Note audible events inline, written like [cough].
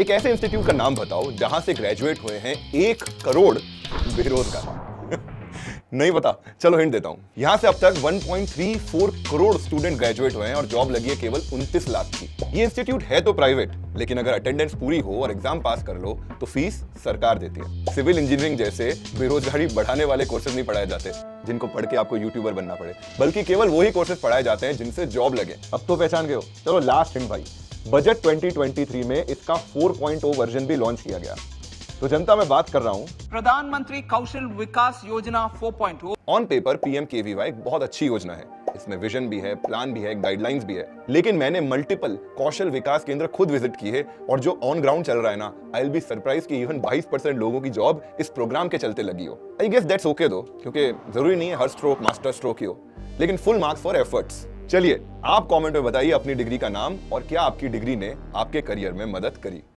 एक ऐसे इंस्टीट्यूट का नाम बताओ जहाँ से ग्रेजुएट हुए हैं एक करोड़ बेरोजगार। [laughs] नहीं पता। चलो हिंट देता हूँ। यहाँ से अब तक 1.34 करोड़ स्टूडेंट ग्रेजुएट हुए हैं और जॉब लगी है केवल 29 लाख की। ये इंस्टीट्यूट है तो प्राइवेट लेकिन अगर अटेंडेंस पूरी हो और एग्ज़ाम पास कर लो तो फ़ीस सरकार देती है। सिविल इंजीनियरिंग जैसे बेरोजगारी बढ़ाने वाले कोर्सेज नहीं पढ़ाए जाते, जिनको पढ़ के आपको यूट्यूबर बनना पड़े। बल्कि केवल वही कोर्सेज पढ़ाए जाते हैं जिनसे जॉब लगे। अब तो पहचान गए हो। चलो लास्ट हिंट भाई। बजट 2023 में इसका 4.0 वर्जन भी लॉन्च किया गया। तो जनता मैं बात कर रहा हूँ। प्रधानमंत्री कौशल विकास योजना oh। 4.0 on paper PM KVY बहुत अच्छी योजना है। इसमें विजन भी है प्लान भी है गाइडलाइंस भी है। लेकिन मैंने मल्टीपल कौशल विकास केंद्र खुद विज़िट किए और जो ऑन ग्राउंड चल रहा है ना आई बी सरप्राइज़ की इवन 22 परसेंट लोगों की जॉब इस प्रोग्राम के चलते लगी हो। आई गेस दैट्स ओके दो क्योंकि ज़रूरी नहीं है हर स्ट्रोक मास्टर स्ट्रोक ही हो। लेकिन फुल मार्क्स फॉर एफर्ट्स चलिए, आप कमेंट में बताइए अपनी डिग्री का नाम और क्या आपकी डिग्री ने आपके करियर में मदद करी।